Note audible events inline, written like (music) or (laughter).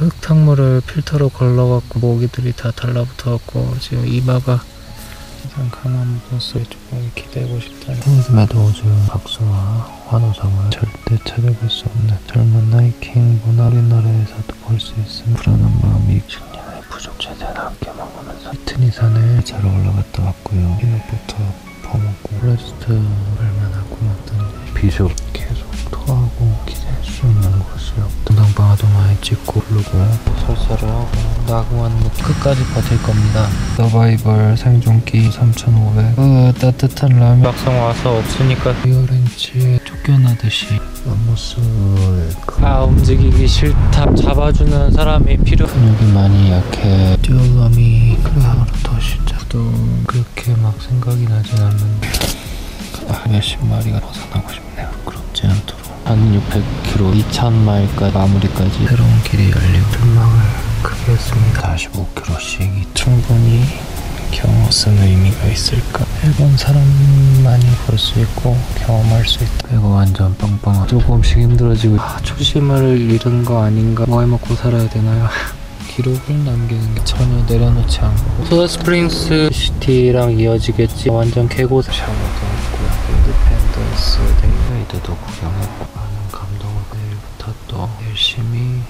흙탕물을 필터로 걸러갖고 모기들이 다 달라붙어갖고 지금 이마가 가장 강한 보스에 조금 기대고 싶다는 킹스메도 우주 박수와 환호성을 절대 찾아볼 수 없는 젊은 나이킹 문화 우리나라에서도 볼 수 있음 불안한 마음이 식량의 부족 최대한 함께 먹으면서 이트니 산에 자러 올라갔다 왔고요. 피넛부터 퍼먹고 레스트 얼마나 고맙던지 비숍 계속 동방방아도 많이 찍고 부르고 설사를 하고 나고한 뭐 끝까지 버틸 겁니다. 서바이벌 생존기 3500그 따뜻한 라면. 막상 와서 없으니까 리어렌치에 쫓겨나듯이. 아 움직이기 싫다. 잡아주는 사람이 필요. 근육이 많이 약해. 듀얼럼이 그래 하루 더 쉬자 또 그렇게 막 생각이 나진 않는데. 아, 몇십 마리가 벗어나고 않도록 한 600km 2000마일까지 마무리까지. 새로운 길이 열리고 전망을 크게 했습니다. 45km씩 충분히 경험 쓴 의미가 있을까? 일본 사람만이 볼 수 있고 경험할 수 있다. 배가 완전 빵빵한 조금씩 힘들어지고. 아, 초심을 잃은 거 아닌가? 뭐 해먹고 살아야 되나요? (laughs) 기록을 남기는 게 전혀 내려놓지 않고. 소다 스프링스 시티랑 이어지겠지. 완전 개고 샤워도 인디펜던스 데이라이드도 구경했고 많은 감동을 내일부터 또 열심히